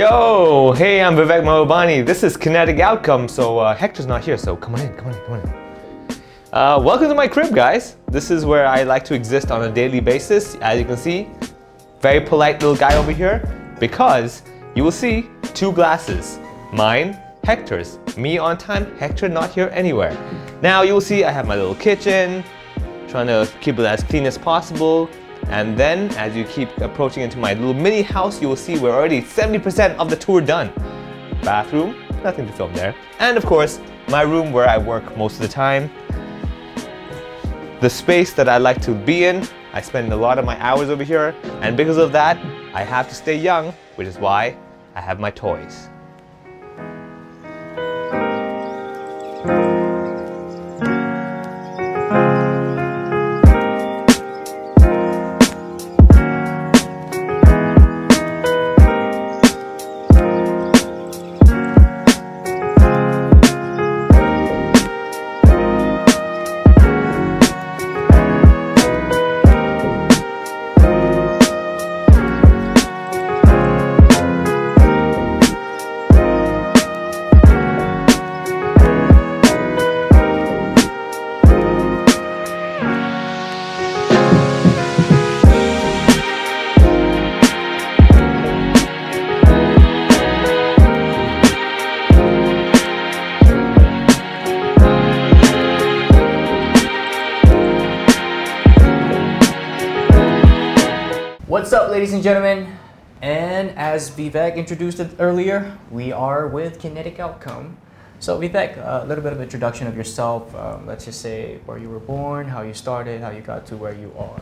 Yo, hey, I'm Vivek Mahbubani. This is Kinetic Outcome. So uh, Hector's not here, so come on in, come on in, come on in. Uh, welcome to my crib, guys. This is where I like to exist on a daily basis. As you can see, very polite little guy over here because you will see two glasses. Mine, Hector's. Me on time, Hector not here anywhere. Now you will see I have my little kitchen, trying to keep it as clean as possible. And then as you keep approaching into my little mini house, you will see we're already 70% of the tour done. Bathroom, nothing to film there. And of course, my room where I work most of the time. The space that I like to be in, I spend a lot of my hours over here. And because of that, I have to stay young, which is why I have my toys. Vivek introduced it earlier, we are with Kinetic Outcome. So, Vivek, a little bit of introduction of yourself. Um, let's just say where you were born, how you started, how you got to where you are.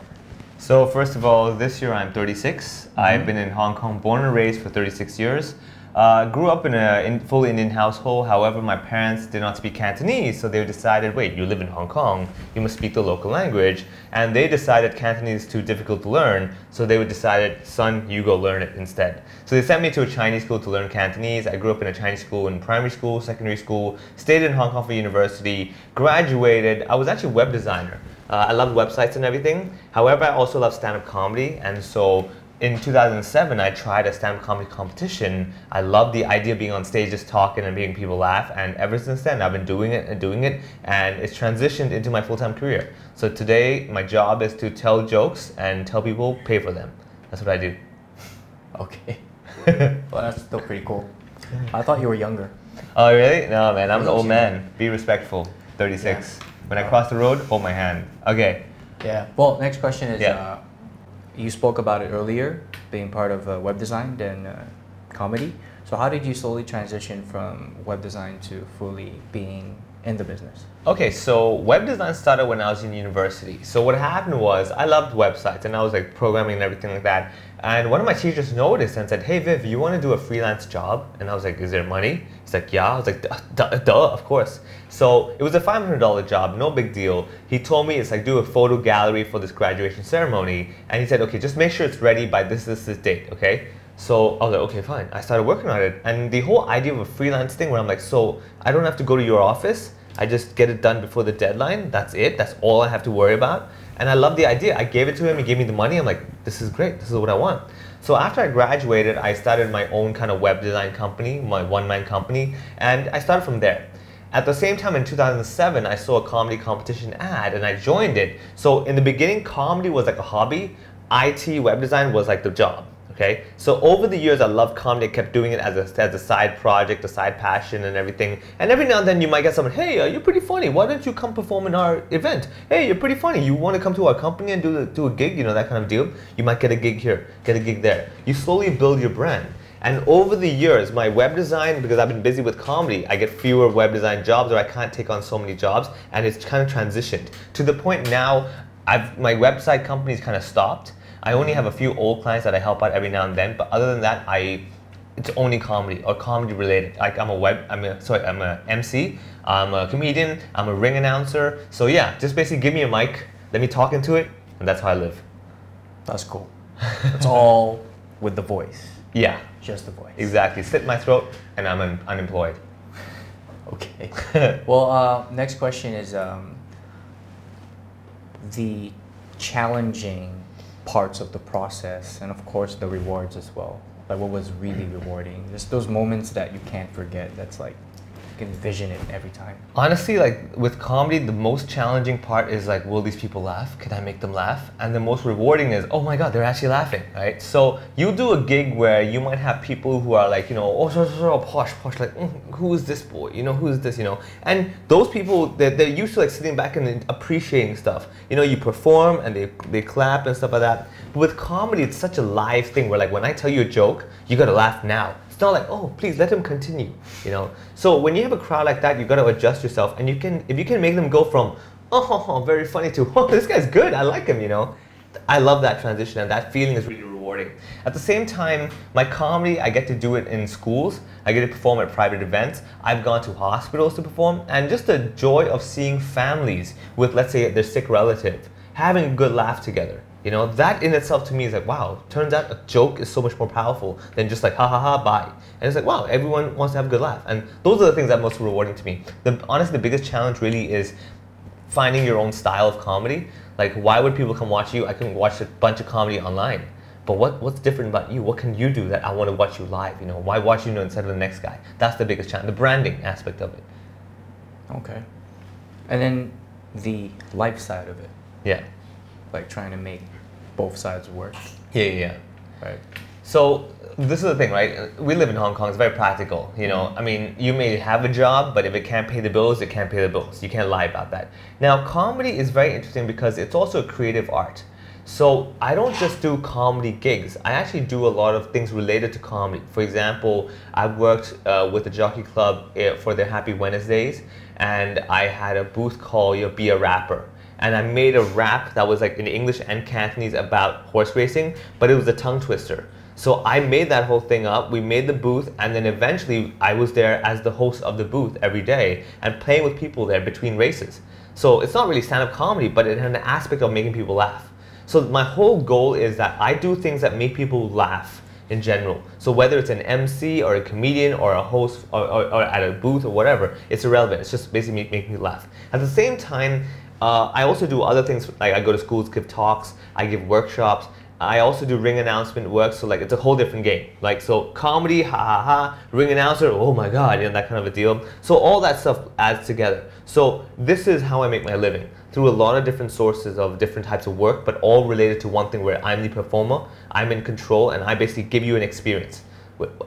So first of all, this year I'm 36. I've been in Hong Kong, born and raised for 36 years. Uh, grew up in a in, fully Indian household. However, my parents did not speak Cantonese, so they decided, wait, you live in Hong Kong, you must speak the local language. And they decided Cantonese is too difficult to learn, so they decided, son, you go learn it instead. So they sent me to a Chinese school to learn Cantonese. I grew up in a Chinese school in primary school, secondary school, stayed in Hong Kong for university, graduated. I was actually a web designer. Uh, I love websites and everything. However, I also love stand-up comedy, and so in 2007, I tried a stand-up comedy competition. I loved the idea of being on stage, just talking and making people laugh. And ever since then, I've been doing it and doing it, and it's transitioned into my full-time career. So today, my job is to tell jokes and tell people pay for them. That's what I do. Okay. well, that's still pretty cool. I thought you were younger. Oh, really? No, man, I'm an old man. Be respectful. 36. When I cross the road, hold my hand. Okay. Yeah. Well, next question is Yeah. uh, you spoke about it earlier, being part of uh, web design, then uh, comedy. So, how did you slowly transition from web design to fully being in the business? Okay, so web design started when I was in university. So what happened was I loved websites and I was like programming and everything like that. And one of my teachers noticed and said, "Hey Viv, you want to do a freelance job?" And I was like, "Is there money?" He's like, "Yeah." I was like, "Duh, duh, of course." So it was a five hundred dollar job, no big deal. He told me it's like do a photo gallery for this graduation ceremony, and he said, "Okay, just make sure it's ready by this this this date." Okay. So I was like, okay, fine. I started working on it. And the whole idea of a freelance thing where I'm like, so I don't have to go to your office. I just get it done before the deadline. That's it. That's all I have to worry about. And I love the idea. I gave it to him. He gave me the money. I'm like, this is great. This is what I want. So after I graduated, I started my own kind of web design company, my one-man company, and I started from there. At the same time, in 2007, I saw a comedy competition ad and I joined it. So in the beginning, comedy was like a hobby. IT web design was like the job. Okay, so over the years, I loved comedy. I kept doing it as a, as a side project, a side passion, and everything. And every now and then, you might get someone, "Hey, uh, you're pretty funny. Why don't you come perform in our event? Hey, you're pretty funny. You want to come to our company and do the, do a gig? You know that kind of deal. You might get a gig here, get a gig there. You slowly build your brand. And over the years, my web design, because I've been busy with comedy, I get fewer web design jobs, or I can't take on so many jobs, and it's kind of transitioned to the point now. I've my website company's kind of stopped. I only have a few old clients that I help out every now and then, but other than that, I it's only comedy or comedy related. Like I'm a web, I'm a sorry, I'm a MC, I'm a comedian, I'm a ring announcer. So yeah, just basically give me a mic, let me talk into it, and that's how I live. That's cool. It's all with the voice, Yeah, just the voice. exactly. Slit my throat, and I'm un- unemployed. Okay. well, uh, next question is um, the challenging parts of the process, and of course the rewards as well. Like what was really rewarding? Just those moments that you can't forget. That's like can envision it every time. Honestly, like with comedy, the most challenging part is like, will these people laugh? Can I make them laugh? And the most rewarding is, oh my god, they're actually laughing, right? So you do a gig where you might have people who are like, you know, oh, so, so, so posh, posh, like, mm, who is this boy? You know, who is this? You know, and those people, they're, they're used to like sitting back and appreciating stuff. You know, you perform and they they clap and stuff like that. But with comedy, it's such a live thing where like when I tell you a joke, you gotta laugh now it's not like, oh, please let him continue, you know. So when you have a crowd like that, you got to adjust yourself, and you can, if you can make them go from, oh, oh, very funny to, oh, this guy's good, I like him, you know. I love that transition, and that feeling is really rewarding. At the same time, my comedy, I get to do it in schools. I get to perform at private events. I've gone to hospitals to perform, and just the joy of seeing families with, let's say, their sick relative having a good laugh together you know, that in itself to me is like, wow, turns out a joke is so much more powerful than just like, ha ha ha, bye. And it's like, wow, everyone wants to have a good laugh. And those are the things that are most rewarding to me. The, honestly, the biggest challenge really is finding your own style of comedy. Like, why would people come watch you? I can watch a bunch of comedy online. But what, what's different about you? What can you do that I want to watch you live? You know, why watch you instead of the next guy? That's the biggest challenge, the branding aspect of it. Okay. And then the life side of it. Yeah like trying to make both sides work. Yeah, yeah, yeah. Right. So this is the thing, right? We live in Hong Kong. It's very practical. You know, mm-hmm. I mean, you may have a job, but if it can't pay the bills, it can't pay the bills. You can't lie about that. Now, comedy is very interesting because it's also a creative art. So I don't just do comedy gigs. I actually do a lot of things related to comedy. For example, I worked uh, with the Jockey Club eh, for their Happy Wednesdays, and I had a booth called "You Be a Rapper." And I made a rap that was like in English and Cantonese about horse racing, but it was a tongue twister. So I made that whole thing up. We made the booth, and then eventually I was there as the host of the booth every day and playing with people there between races. So it's not really stand-up comedy, but it had an aspect of making people laugh. So my whole goal is that I do things that make people laugh in general. So whether it's an MC or a comedian or a host or, or, or at a booth or whatever, it's irrelevant. It's just basically making you laugh. At the same time, uh, I also do other things like I go to schools, give talks, I give workshops. I also do ring announcement work, so like it's a whole different game. Like so, comedy, ha ha ha, ring announcer, oh my god, you know that kind of a deal. So all that stuff adds together. So this is how I make my living through a lot of different sources of different types of work, but all related to one thing where I'm the performer, I'm in control, and I basically give you an experience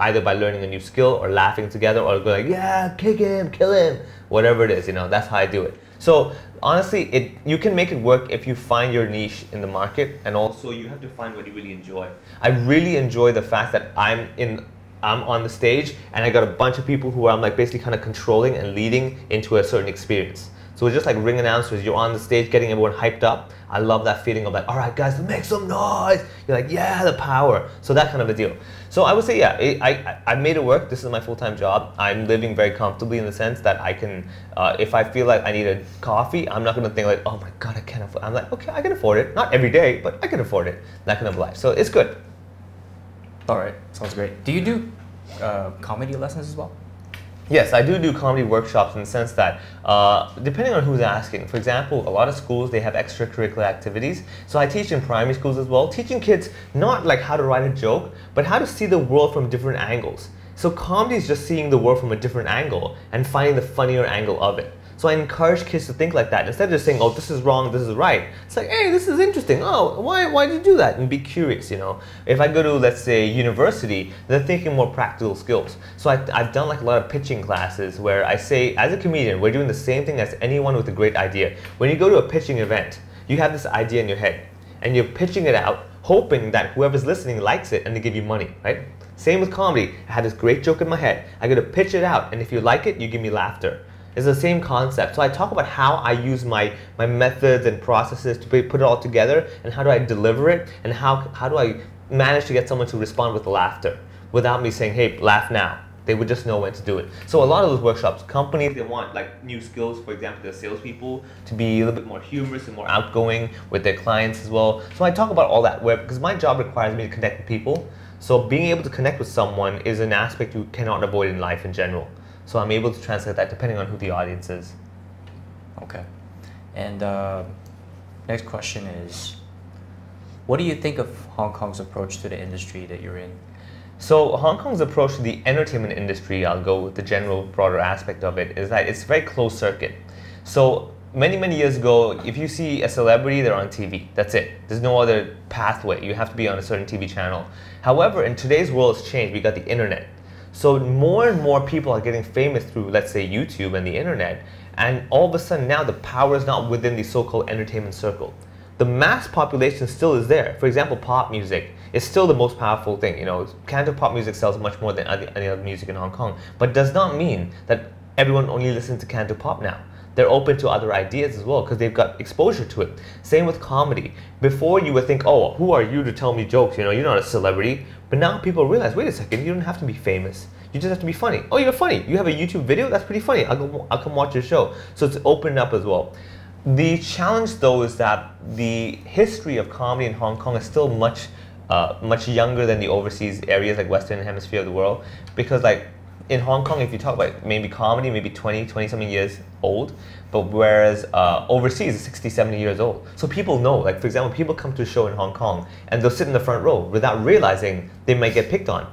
either by learning a new skill or laughing together or going, yeah, kick him, kill him, whatever it is, you know, that's how I do it. So honestly, it you can make it work if you find your niche in the market, and also you have to find what you really enjoy. I really enjoy the fact that I'm in I'm on the stage and I got a bunch of people who I'm like basically kind of controlling and leading into a certain experience. So it's just like ring announcers, you're on the stage getting everyone hyped up. I love that feeling of like, all right, guys, make some noise. You're like, yeah, the power. So that kind of a deal. So I would say, yeah, it, I, I made it work. This is my full-time job. I'm living very comfortably in the sense that I can, uh, if I feel like I need a coffee, I'm not going to think like, oh my God, I can't afford I'm like, okay, I can afford it. Not every day, but I can afford it. That kind of life. So it's good. All right, sounds great. Do you do uh, comedy lessons as well? Yes, I do do comedy workshops in the sense that uh, depending on who's asking. For example, a lot of schools they have extracurricular activities. So I teach in primary schools as well, teaching kids not like how to write a joke, but how to see the world from different angles. So comedy is just seeing the world from a different angle and finding the funnier angle of it. So I encourage kids to think like that instead of just saying, "Oh, this is wrong, this is right." It's like, "Hey, this is interesting. Oh, why why did you do that?" And be curious. You know, if I go to let's say university, they're thinking more practical skills. So I, I've done like a lot of pitching classes where I say, as a comedian, we're doing the same thing as anyone with a great idea. When you go to a pitching event, you have this idea in your head, and you're pitching it out, hoping that whoever's listening likes it and they give you money, right? Same with comedy. I had this great joke in my head. I got to pitch it out, and if you like it, you give me laughter. It's the same concept. So I talk about how I use my, my methods and processes to put it all together and how do I deliver it and how, how do I manage to get someone to respond with laughter without me saying, hey, laugh now. They would just know when to do it. So a lot of those workshops, companies, they want like new skills, for example, their salespeople to be a little bit more humorous and more outgoing with their clients as well. So I talk about all that where, because my job requires me to connect with people. So being able to connect with someone is an aspect you cannot avoid in life in general. So I'm able to translate that depending on who the audience is. Okay. And uh, next question is, what do you think of Hong Kong's approach to the industry that you're in? So Hong Kong's approach to the entertainment industry, I'll go with the general broader aspect of it, is that it's very closed circuit. So many, many years ago, if you see a celebrity, they're on TV. That's it. There's no other pathway. You have to be on a certain TV channel. However, in today's world, it's changed. We got the internet. So more and more people are getting famous through, let's say, YouTube and the internet. And all of a sudden now the power is not within the so-called entertainment circle. The mass population still is there. For example, pop music is still the most powerful thing. You know, Canto pop music sells much more than any other music in Hong Kong, but does not mean that everyone only listens to Canto pop now. They're open to other ideas as well because they've got exposure to it. Same with comedy. Before you would think, oh, who are you to tell me jokes? You know, you're not a celebrity. But now people realize, wait a second, you don't have to be famous. You just have to be funny. Oh, you're funny. You have a YouTube video? That's pretty funny. I'll, go, I'll come watch your show. So it's opened up as well. The challenge, though, is that the history of comedy in Hong Kong is still much, uh, much younger than the overseas areas like Western Hemisphere of the world. Because, like, in Hong Kong, if you talk about maybe comedy, maybe 20, 20 something years old, but whereas uh, overseas, 60, 70 years old. So people know, like, for example, people come to a show in Hong Kong and they'll sit in the front row without realizing they might get picked on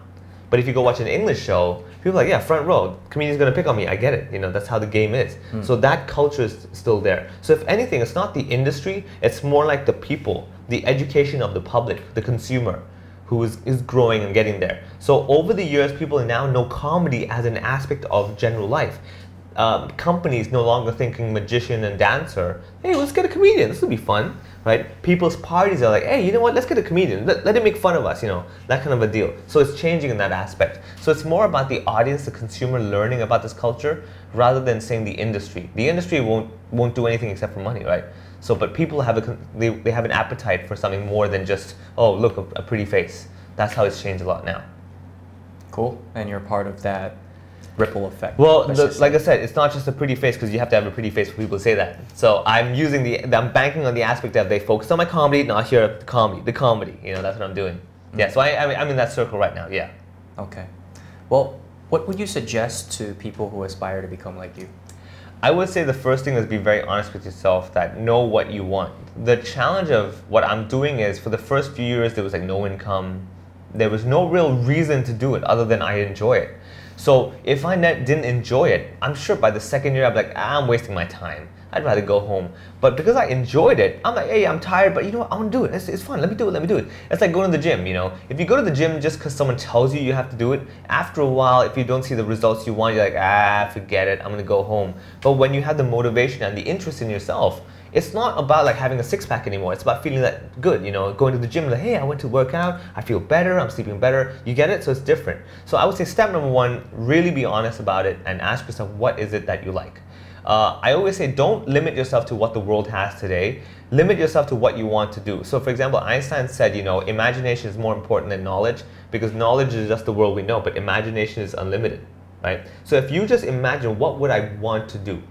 but if you go watch an English show, people are like, yeah, front row, comedian's gonna pick on me. I get it. You know, that's how the game is. Mm. So that culture is still there. So if anything, it's not the industry, it's more like the people, the education of the public, the consumer who is, is growing and getting there. So over the years, people now know comedy as an aspect of general life. Um, companies no longer thinking magician and dancer. Hey, let's get a comedian. This will be fun right? People's parties are like, hey, you know what? Let's get a comedian. Let, let him make fun of us, you know, that kind of a deal. So it's changing in that aspect. So it's more about the audience, the consumer learning about this culture rather than saying the industry. The industry won't won't do anything except for money, right? So, but people have a they, they have an appetite for something more than just oh look a, a pretty face. That's how it's changed a lot now. Cool, and you're part of that ripple effect. Well, the, like I said, it's not just a pretty face because you have to have a pretty face for people to say that. So I'm using the, I'm banking on the aspect that they focus on my comedy, not here the comedy, the comedy. You know, that's what I'm doing. Mm-hmm. Yeah, so I, I'm in that circle right now. Yeah. Okay. Well, what would you suggest to people who aspire to become like you? I would say the first thing is be very honest with yourself that know what you want. The challenge of what I'm doing is for the first few years there was like no income. There was no real reason to do it other than I enjoy it. So if I didn't enjoy it, I'm sure by the second year I'd be like, ah, I'm wasting my time. I'd rather go home. But because I enjoyed it, I'm like, hey, I'm tired, but you know what? I want to do it. It's, it's fun. Let me do it. Let me do it. It's like going to the gym, you know? If you go to the gym just because someone tells you you have to do it, after a while, if you don't see the results you want, you're like, ah, forget it. I'm going to go home. But when you have the motivation and the interest in yourself, it's not about like having a six pack anymore. It's about feeling that good, you know, going to the gym, like, hey, I went to work out, I feel better, I'm sleeping better. You get it? So it's different. So I would say step number one, really be honest about it and ask yourself, what is it that you like? Uh, I always say don't limit yourself to what the world has today. Limit yourself to what you want to do. So, for example, Einstein said, you know, imagination is more important than knowledge because knowledge is just the world we know, but imagination is unlimited, right? So, if you just imagine what would I want to do,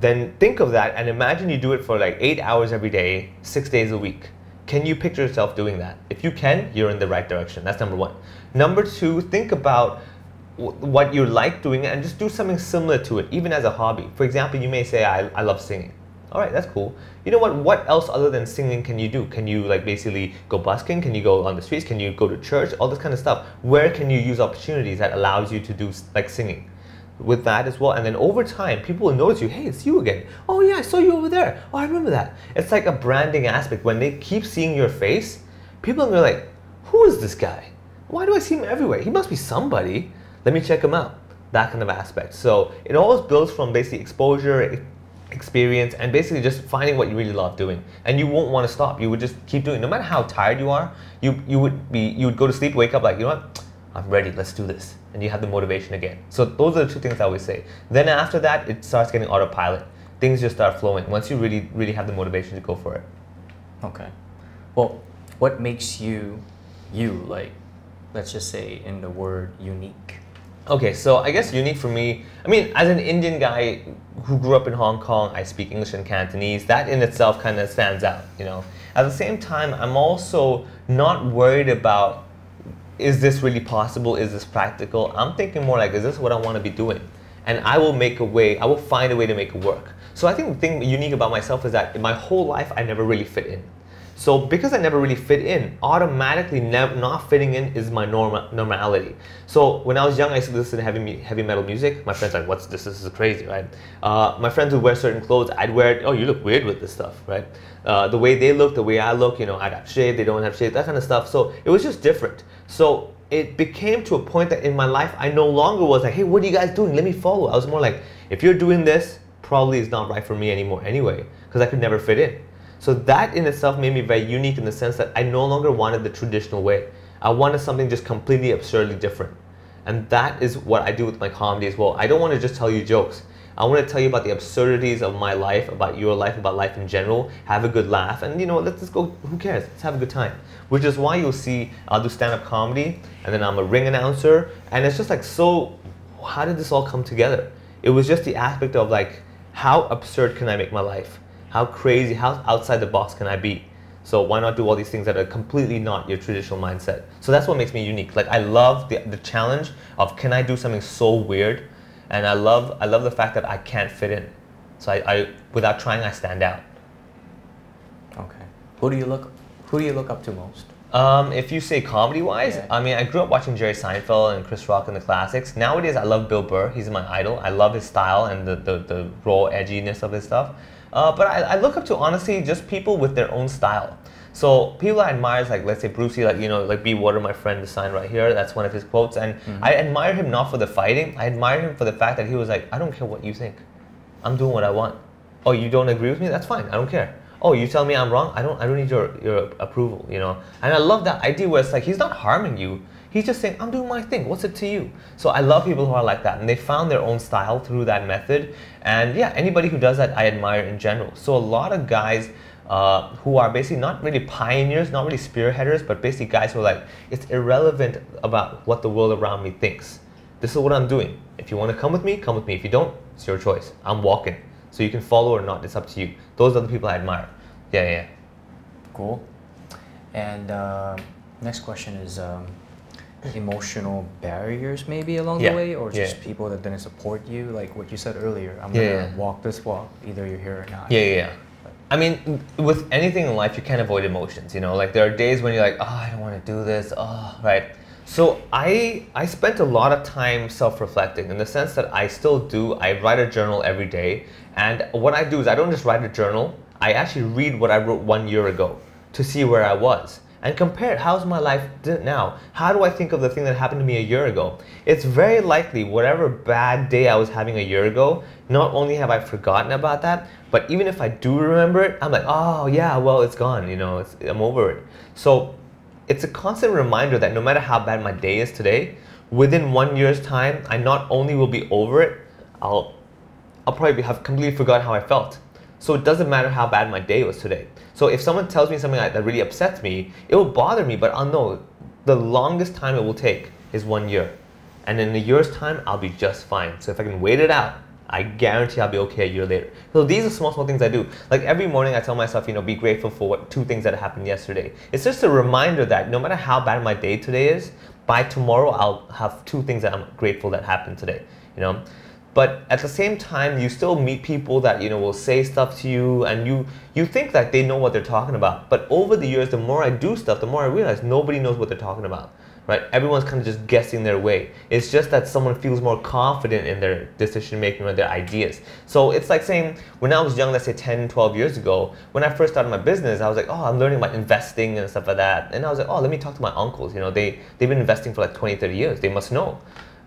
then think of that and imagine you do it for like eight hours every day, six days a week. Can you picture yourself doing that? If you can, you're in the right direction. That's number one. Number two, think about what you like doing and just do something similar to it, even as a hobby. For example, you may say, I, I love singing. All right, that's cool. You know what? What else other than singing can you do? Can you like basically go busking? Can you go on the streets? Can you go to church? All this kind of stuff. Where can you use opportunities that allows you to do like singing? with that as well. And then over time, people will notice you. Hey, it's you again. Oh yeah, I saw you over there. Oh, I remember that. It's like a branding aspect. When they keep seeing your face, people are like, who is this guy? Why do I see him everywhere? He must be somebody. Let me check him out. That kind of aspect. So it always builds from basically exposure, experience, and basically just finding what you really love doing. And you won't want to stop. You would just keep doing. It. No matter how tired you are, you you would be you would go to sleep, wake up like you know what I'm ready, let's do this. And you have the motivation again. So those are the two things I always say. Then after that, it starts getting autopilot. Things just start flowing once you really, really have the motivation to go for it. Okay. Well, what makes you you? Like, let's just say in the word unique. Okay, so I guess unique for me, I mean, as an Indian guy who grew up in Hong Kong, I speak English and Cantonese. That in itself kind of stands out, you know. At the same time, I'm also not worried about is this really possible? Is this practical? I'm thinking more like, is this what I want to be doing? And I will make a way, I will find a way to make it work. So I think the thing unique about myself is that in my whole life, I never really fit in. So because I never really fit in, automatically not fitting in is my norm- normality. So when I was young, I used to listen to heavy, heavy metal music. My friends were like, what's this? This is crazy, right? Uh, my friends would wear certain clothes. I'd wear it. Oh, you look weird with this stuff, right? Uh, the way they look, the way I look, you know, I got shave, they don't have shave, that kind of stuff. So it was just different. So it became to a point that in my life, I no longer was like, hey, what are you guys doing? Let me follow. I was more like, if you're doing this, probably is not right for me anymore anyway, because I could never fit in. So that in itself made me very unique in the sense that I no longer wanted the traditional way. I wanted something just completely absurdly different. And that is what I do with my comedy as well. I don't want to just tell you jokes. I want to tell you about the absurdities of my life, about your life, about life in general. Have a good laugh, and you know, let's just go. Who cares? Let's have a good time. Which is why you'll see I'll do stand-up comedy, and then I'm a ring announcer, and it's just like so. How did this all come together? It was just the aspect of like, how absurd can I make my life? How crazy, how outside the box can I be? So why not do all these things that are completely not your traditional mindset? So that's what makes me unique. Like I love the, the challenge of can I do something so weird? And I love I love the fact that I can't fit in. So I, I without trying I stand out. Okay. Who do you look who do you look up to most? Um, if you say comedy wise, Yeah. I mean, I grew up watching Jerry Seinfeld and Chris Rock and the classics. Nowadays, I love Bill Burr. He's my idol. I love his style and the, the, the raw edginess of his stuff. Uh, but I, I look up to, honestly, just people with their own style. So people I admire is like, let's say Bruce Lee, like, you know, like Be Water, my friend, the sign right here. That's one of his quotes. And I admire him not for the fighting. I admire him for the fact that he was like, I don't care what you think. I'm doing what I want. Oh, you don't agree with me? That's fine. I don't care. Oh, you tell me I'm wrong. I don't. I don't need your your approval. You know. And I love that idea where it's like he's not harming you. He's just saying I'm doing my thing. What's it to you? So I love people who are like that, and they found their own style through that method. And yeah, anybody who does that, I admire in general. So a lot of guys. Uh, who are basically not really pioneers, not really spearheaders, but basically guys who are like, it's irrelevant about what the world around me thinks. This is what I'm doing. If you want to come with me, come with me. If you don't, it's your choice. I'm walking. So you can follow or not. It's up to you. Those are the people I admire. Yeah, yeah. Cool. And uh, next question is um, emotional barriers maybe along Yeah, the way, or yeah. just people that didn't support you, like what you said earlier. I'm Yeah, gonna yeah. walk this walk, either you're here or not. Yeah, yeah, yeah. I mean, with anything in life, you can't avoid emotions. You know, like there are days when you're like, oh, I don't want to do this. Oh, right. So I I spent a lot of time self-reflecting in the sense that I still do. I write a journal every day, and what I do is I don't just write a journal. I actually read what I wrote one year ago to see where I was and compare it. How's my life now? How do I think of the thing that happened to me a year ago? It's very likely whatever bad day I was having a year ago, not only have I forgotten about that, but even if I do remember it, I'm like, oh yeah, well it's gone. You know, I'm over it. So it's a constant reminder that no matter how bad my day is today, within one year's time, I not only will be over it, I'll I'll probably have completely forgotten how I felt. So it doesn't matter how bad my day was today. So if someone tells me something that really upsets me, it will bother me, but I'll know the longest time it will take is one year. And in a year's time, I'll be just fine. So if I can wait it out, I guarantee I'll be okay a year later. So these are small, small things I do. Like every morning, I tell myself, you know, be grateful for what two things that happened yesterday. It's just a reminder that no matter how bad my day today is, by tomorrow I'll have two things that I'm grateful that happened today. You know, but at the same time you still meet people that you know will say stuff to you and you you think that they know what they're talking about. But over the years the more i do stuff the more i realize nobody knows what they're talking about right? Everyone's kind of just guessing their way. It's just that someone feels more confident in their decision making or their ideas. So it's like saying when i was young let's say 10 12 years ago when i first started my business i was like oh i'm learning about investing and stuff like that. And i was like oh let me talk to my uncles. You know they they've been investing for like 20 30 years. They must know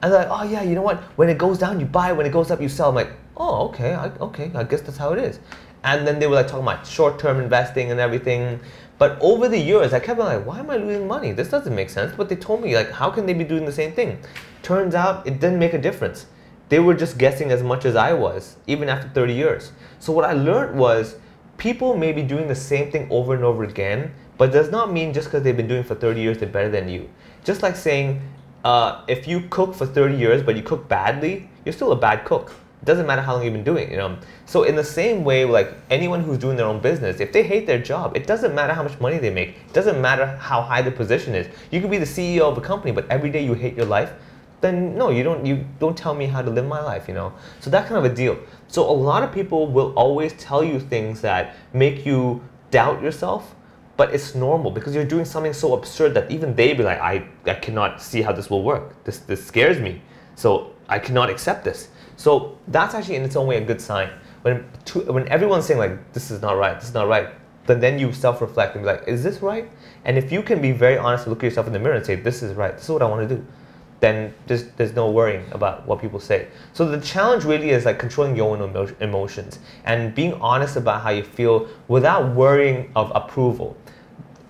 and they're like, oh yeah, you know what? When it goes down, you buy. When it goes up, you sell. I'm like, oh okay, I, okay, I guess that's how it is. And then they were like talking about short-term investing and everything. But over the years, I kept being like, why am I losing money? This doesn't make sense. But they told me like, how can they be doing the same thing? Turns out it didn't make a difference. They were just guessing as much as I was, even after 30 years. So what I learned was, people may be doing the same thing over and over again, but does not mean just because they've been doing it for 30 years they're better than you. Just like saying, uh, if you cook for 30 years but you cook badly, you're still a bad cook. It doesn't matter how long you've been doing it, you know. So in the same way, like anyone who's doing their own business, if they hate their job, it doesn't matter how much money they make. It doesn't matter how high the position is. You could be the CEO of a company, but every day you hate your life, then no, you don't you don't tell me how to live my life, you know. So that kind of a deal. So a lot of people will always tell you things that make you doubt yourself, but it's normal because you're doing something so absurd that even they be like, I, I cannot see how this will work. This this scares me. So I cannot accept this. So that's actually in its own way a good sign. When to, when everyone's saying like this is not right, this is not right, then then you self-reflect and be like, is this right? And if you can be very honest look at yourself in the mirror and say, this is right, this is what I want to do, then there's, there's no worrying about what people say. So the challenge really is like controlling your own emo- emotions and being honest about how you feel without worrying of approval.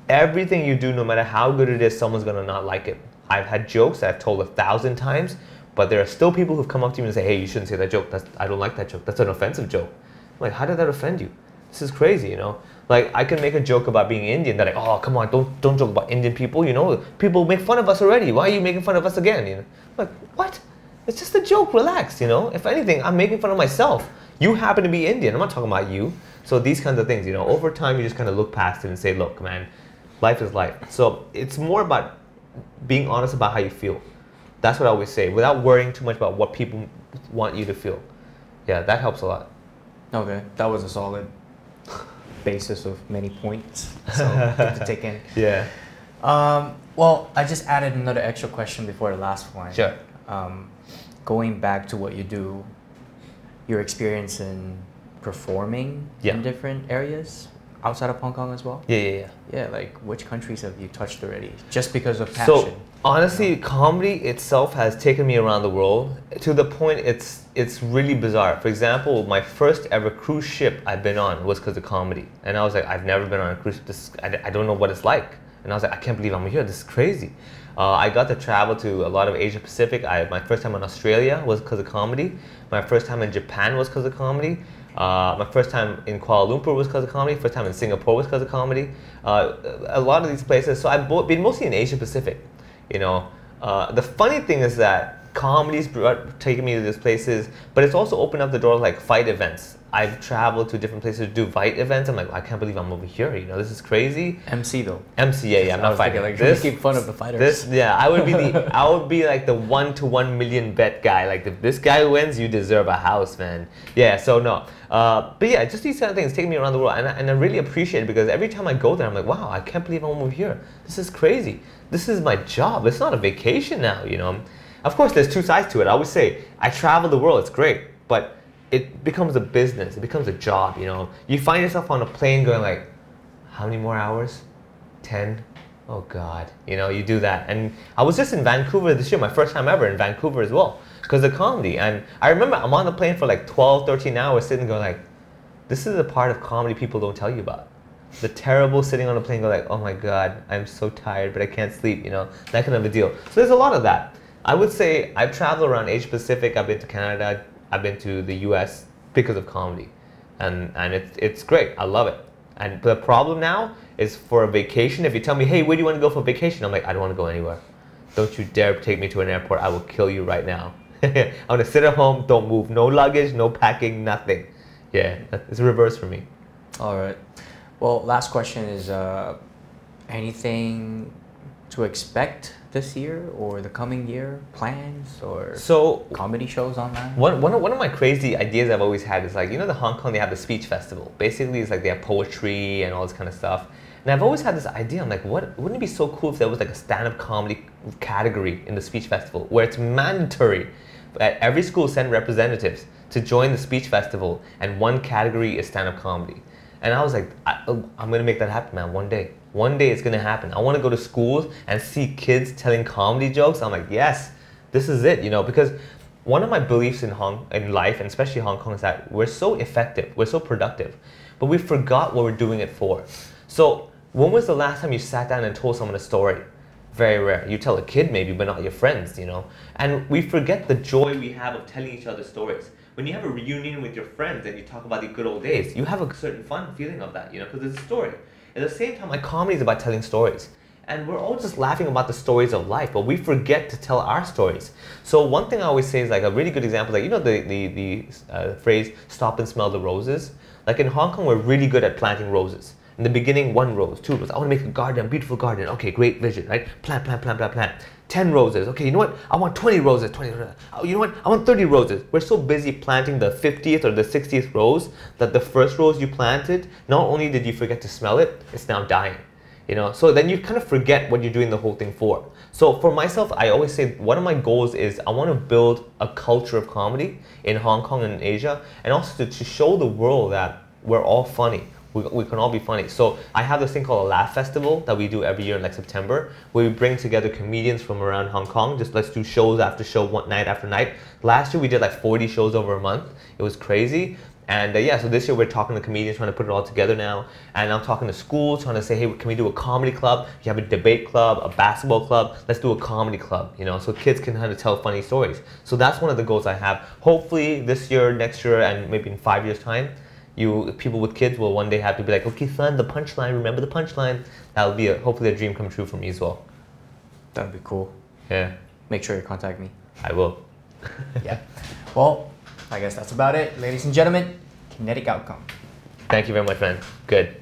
Everything you do, no matter how good it is, someone's gonna not like it. I've had jokes that I've told a thousand times, but there are still people who've come up to me and say, "Hey, you shouldn't say that joke. That's I don't like that joke. That's an offensive joke." I'm like, how did that offend you? This is crazy, you know. Like I can make a joke about being Indian. They're like, "Oh, come on, don't don't joke about Indian people." You know, people make fun of us already. Why are you making fun of us again? You know, I'm like what? It's just a joke. Relax. You know. If anything, I'm making fun of myself. You happen to be Indian. I'm not talking about you. So these kinds of things, you know, over time you just kind of look past it and say, "Look, man, life is life." So it's more about being honest about how you feel. That's what I always say, without worrying too much about what people want you to feel. Yeah, that helps a lot. Okay, that was a solid basis of many points. So good to take in. Yeah. Um, well, I just added another extra question before the last one. Sure. Um, going back to what you do, your experience in performing Yeah. in different areas outside of Hong Kong as well. Yeah, yeah, yeah. Yeah, like which countries have you touched already? Just because of passion. So honestly, comedy itself has taken me around the world to the point it's it's really bizarre. For example, my first ever cruise ship I've been on was because of comedy, and I was like, I've never been on a cruise. This I, I don't know what it's like, and I was like, I can't believe I'm here. This is crazy. Uh, I got to travel to a lot of Asia Pacific. I, my first time in Australia was because of comedy. My first time in Japan was because of comedy. Uh, my first time in Kuala Lumpur was because of comedy. First time in Singapore was because of comedy. Uh, a lot of these places. So I've been mostly in Asia Pacific. You know, uh, the funny thing is that comedy's brought, taken me to these places, but it's also opened up the door like fight events. I've traveled to different places to do fight events. I'm like, I can't believe I'm over here. You know, this is crazy. MC though. MCA, Yeah, I'm I not fighting. thinking, like, this, keep fun of the fighters. this, yeah, I would be the, I would be like the one to one million bet guy. Like, if this guy wins, you deserve a house, man. Yeah, so no, uh, but yeah, just these kind of things take me around the world, and I, and I really appreciate it because every time I go there, I'm like, wow, I can't believe I'm over here. This is crazy. This is my job. It's not a vacation now, you know. Of course, there's two sides to it. I always say I travel the world. It's great, but it becomes a business. It becomes a job. You know, you find yourself on a plane going like, how many more hours? 10 oh god. You know you do that. And i was just in vancouver this year my first time ever in vancouver as well because of comedy. And i remember i'm on the plane for like 12 13 hours sitting going like this is a part of comedy people don't tell you about. The terrible sitting on a plane go like oh my god i'm so tired but i can't sleep you know that kind of a deal. So there's a lot of that. I would say i've traveled around asia pacific. I've been to canada. I've been to the us because of comedy. And and it's it's great. I love it and the problem now is for a vacation. If you tell me, hey, where do you want to go for vacation? I'm like, I don't want to go anywhere. Don't you dare take me to an airport. I will kill you right now. I want to sit at home, don't move. No luggage, no packing, nothing. Yeah, it's reverse for me. All right. Well, last question is uh, anything to expect this year or the coming year? Plans or So comedy shows on that? One, one, of, one of my crazy ideas I've always had is like, you know, the Hong Kong, they have the speech festival. Basically, it's like they have poetry and all this kind of stuff. And I've always had this idea. I'm like, what? Wouldn't it be so cool if there was like a stand-up comedy category in the speech festival where it's mandatory that every school send representatives to join the speech festival, and one category is stand-up comedy. And I was like, I, I'm gonna make that happen, man. One day, one day it's gonna happen. I want to go to schools and see kids telling comedy jokes. I'm like, yes, this is it, you know, because one of my beliefs in Hong in life, and especially Hong Kong, is that we're so effective, we're so productive, but we forgot what we're doing it for. So when was the last time you sat down and told someone a story? Very rare. You tell a kid maybe, but not your friends, you know. And we forget the joy we have of telling each other stories. When you have a reunion with your friends and you talk about the good old days, you have a certain fun feeling of that, you know, because it's a story. At the same time, my comedy is about telling stories. And we're all just laughing about the stories of life, but we forget to tell our stories. So one thing I always say is like a really good example, like you know the the, the uh, phrase "stop and smell the roses." Like in Hong Kong, we're really good at planting roses. In the beginning, one rose, two roses. I want to make a garden, a beautiful garden. Okay, great vision, right? Plant, plant, plant, plant, plant. 10 roses. Okay, you know what? I want 20 roses. 20 roses. Oh, you know what? I want 30 roses. We're so busy planting the 50th or the 60th rose that the first rose you planted, not only did you forget to smell it, it's now dying. You know, so then you kind of forget what you're doing the whole thing for. So for myself, I always say one of my goals is I want to build a culture of comedy in Hong Kong and Asia, and also to, to show the world that we're all funny we, we can all be funny. So I have this thing called a Laugh Festival that we do every year in like September, where we bring together comedians from around Hong Kong. Just let's do shows after show, one night after night. Last year we did like 40 shows over a month. It was crazy. And uh, yeah, so this year we're talking to comedians, trying to put it all together now. And I'm talking to schools, trying to say, hey, can we do a comedy club? You have a debate club, a basketball club. Let's do a comedy club, you know, so kids can kind of tell funny stories. So that's one of the goals I have. Hopefully this year, next year, and maybe in five years' time, you people with kids will one day have to be like, okay, son, the punchline. Remember the punchline. That will be a, hopefully a dream come true for me as well. That'd be cool. Yeah, Make sure you contact me. I will. yeah. Well, I guess that's about it, ladies and gentlemen. Kinetic outcome. Thank you very much, man. Good.